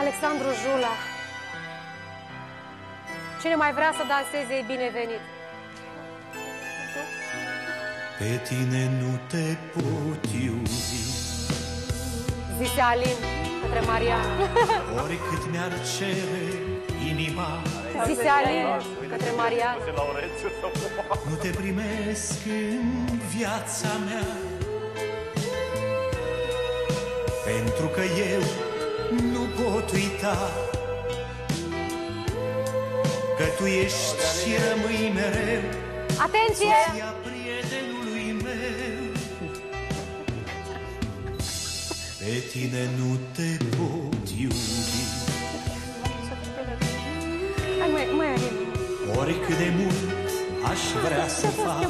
Alexandru Jula. Cine mai vrea să danseze e binevenit. Pe tine nu te pot iubi Zise Alin către Mariana. Oricât mi-ar cere inima Zise Alin către Mariana. Nu te primesc în viața mea Pentru că eu nu pot uita Că tu ești și rămâi mereu Atenție! Soția prietenului meu Pe tine nu te pot iubi Hai mai, mai Alin. Oricât de mult aș vrea să fac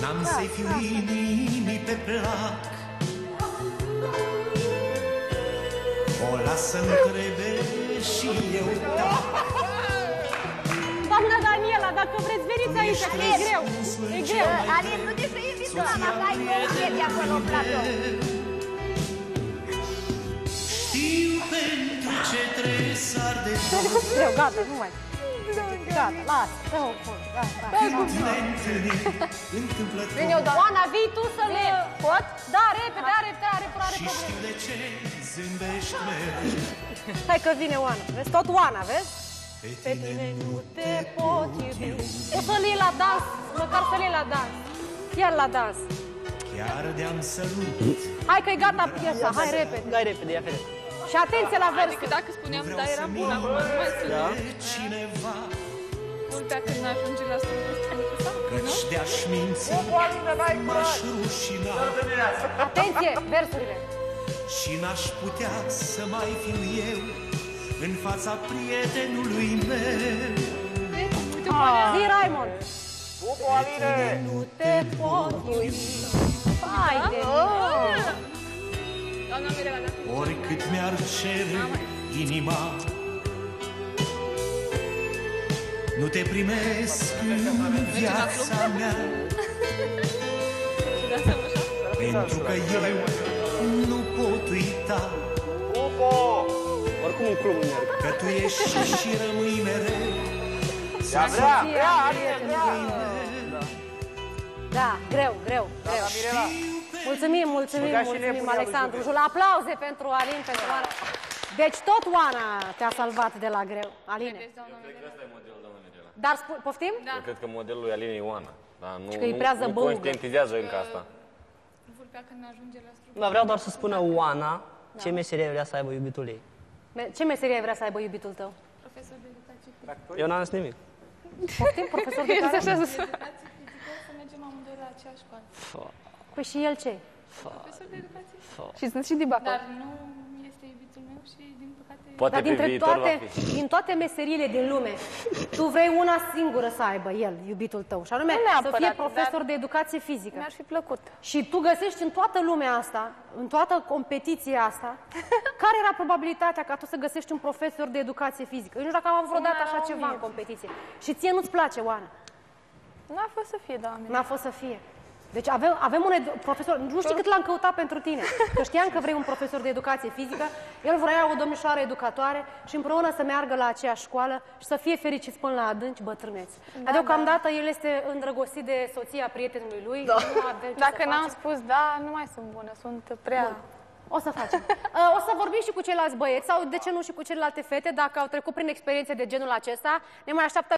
N-am să-i fiu inimii pe plac O las să întrebe și eu da Doamna Daniela, dacă vreți, veniți aici, că e greu. E greu. Alin, nu te să inviți mama, că ai două fete acolo în platou. Știu pentru ce trebuie să arde Greu, gata, nu mai. Gata, lasă, dă-o acolo, gata, gata. Ne întâlnim întâmplător Oana, vii tu să le... Pot? Da, repede, are, are, are Și probleme. știu de ce zâmbești mereu Hai că vine Oana, vezi? Tot Oana, vezi? Pe tine nu Te pot iubi. O să-l iei la dans, măcar să-l iei la dans. Chiar la dans. Chiar de-am sărut Hai că e gata piesa, hai repede. Dai repede, ia fere. Și atenție la vers. Adică dacă spuneam, Vreau da, să era mi bună, acum nu mai sunt. Da? cineva Culpea când ajunge la stânga. Căci de-aș minți M-aș rușina Atenție, versurile. Și n-aș putea să mai fiu eu În fața prietenului meu Zi, Raimond. Nu te pot iubi. Haide. Doamna Mirela, dacă Oricât mi-ar cere inima Nu te primesc în viața mea dați seama așa. Pentru că eu nu pot uita Oricum în club nu merg. Că tu ești și rămâi mereu Vrea, vrea, Da, greu, greu, greu. Mulțumim, mulțumim, mulțumim, Alexandru. Jul, aplauze pentru Alin, pentru Oana. Deci tot Oana te-a salvat de la greu. Aline. Vedeți, doamna Mirela? Dar spu- poftim? Da. Cred că modelul lui Alin e Ioana. Dar nu, că îi prea nu, nu zăbăugă. conștientizează încă asta. Vulpea când ajunge la stânga. Da, vreau doar să spună Oana ce meserie vrea să aibă iubitul ei. Me- Ce meserie vrea să aibă iubitul tău? Profesor de educație Eu n-am zis nimic. Poftim, profesor de care? Educație fizică, să mergem amândoi la aceeași școală. Păi și el ce? Profesor de educație Și sunt și din Bacău. Dar nu este iubitul meu și, din păcate, Poate Dar pe dintre viitor toate, va fi. din toate meseriile din lume, tu vrei una singură să aibă el, iubitul tău, și anume Nu să neapărat, fie profesor dar- de educație fizică. Mi-ar fi plăcut. Și tu găsești în toată lumea asta, în toată competiția asta, care era probabilitatea ca tu să găsești un profesor de educație fizică? Eu nu știu dacă am avut vreodată Una la așa o ceva mie. în competiție. Și ție nu-ți place, Oana? N-a fost să fie, doamne. N-a fost să fie. Deci avem, avem un edu- profesor, nu știu cât l-am căutat pentru tine, că știam că vrei un profesor de educație fizică, el vrea o domnișoară educatoare și împreună să meargă la aceeași școală și să fie fericiți până la adânci bătrâneți. Dar deocamdată el este îndrăgostit de soția prietenului lui, da. nu avem ce Dacă să n-am facem. spus da, nu mai sunt bună. Sunt prea... O să facem. Uh, o să vorbim și cu ceilalți băieți sau de ce nu și cu celelalte fete dacă au trecut prin experiențe de genul acesta. Ne mai așteaptă